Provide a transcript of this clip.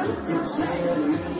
Ecco, ecco.